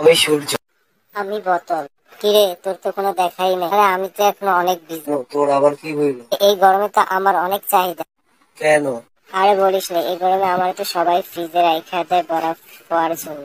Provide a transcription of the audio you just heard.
আমি সূর্য। আমি বতল। কিরে তোর তো কোনো দেখাই নেই। আরে আমি তো এখন অনেক বিজি তোর আবার কি হইল? এই গরমে তো আমার অনেক চাহিদা। কেন? আরে বলিস না এই গরমে আমার তো সবাই ফ্রিজে রাইখা দেয় বরফ খাওয়ার জন্য।